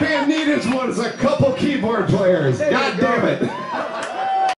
band needed was a couple keyboard players. God damn it.